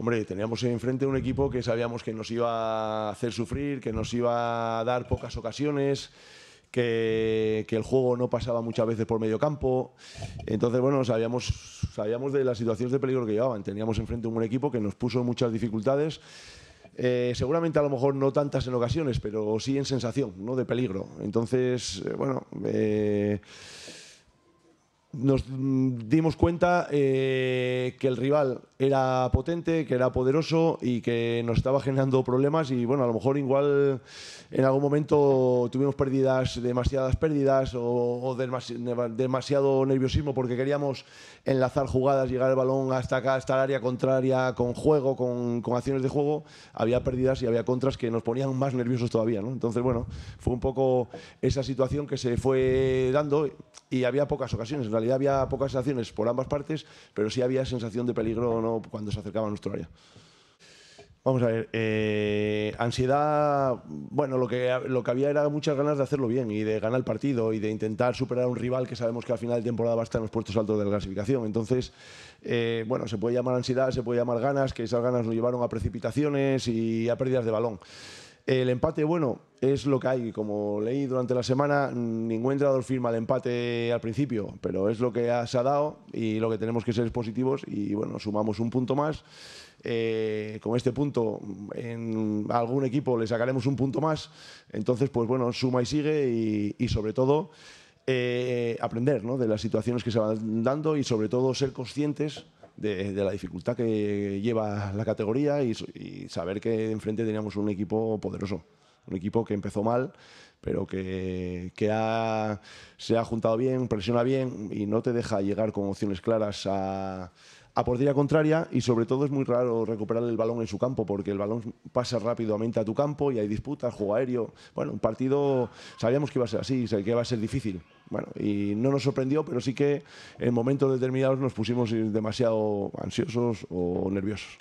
Hombre, teníamos enfrente un equipo que sabíamos que nos iba a hacer sufrir, que nos iba a dar pocas ocasiones, que, el juego no pasaba muchas veces por medio campo. Entonces, bueno, sabíamos, sabíamos de las situaciones de peligro que llevaban. Teníamos enfrente un equipo que nos puso muchas dificultades. Eh, seguramente a lo mejor no tantas en ocasiones, pero sí en sensación, ¿no? De peligro. Entonces, eh, bueno, eh, nos mm, dimos cuenta eh, que el rival era potente, que era poderoso y que nos estaba generando problemas y bueno, a lo mejor igual en algún momento tuvimos pérdidas, demasiadas pérdidas o, demasiado nerviosismo porque queríamos enlazar jugadas, llegar el balón hasta acá, hasta el área contraria, con juego, con, con acciones de juego. Había pérdidas y había contras que nos ponían más nerviosos todavía, ¿no? Entonces, bueno, fue un poco esa situación que se fue dando y había pocas ocasiones. Realidad había pocas acciones por ambas partes, pero sí había sensación de peligro ¿no? cuando se acercaba a nuestro área. Vamos a ver, eh, ansiedad, bueno, lo que, lo que había era muchas ganas de hacerlo bien y de ganar el partido y de intentar superar a un rival que sabemos que al final de temporada va a estar en los puestos altos de la clasificación. Entonces, eh, bueno, se puede llamar ansiedad, se puede llamar ganas, que esas ganas nos llevaron a precipitaciones y a pérdidas de balón. El empate, bueno, es lo que hay. Como leí durante la semana, ningún entrenador firma el empate al principio, pero es lo que se ha dado y lo que tenemos que ser es positivos y bueno, sumamos un punto más. Eh, con este punto, en algún equipo le sacaremos un punto más. Entonces, pues bueno, suma y sigue y, y sobre todo eh, aprender ¿no? de las situaciones que se van dando y sobre todo ser conscientes de, de la dificultad que lleva la categoría y, y saber que enfrente teníamos un equipo poderoso, un equipo que empezó mal, pero que, que ha- se ha juntado bien, presiona bien y no te deja llegar con opciones claras a, a portería contraria y sobre todo es muy raro recuperar el balón en su campo porque el balón pasa rápidamente a tu campo y hay disputas, juego aéreo. Bueno, un partido sabíamos que iba a ser así, que iba a ser difícil. Bueno, y no nos sorprendió, pero sí que en momentos determinados nos pusimos demasiado ansiosos o nerviosos.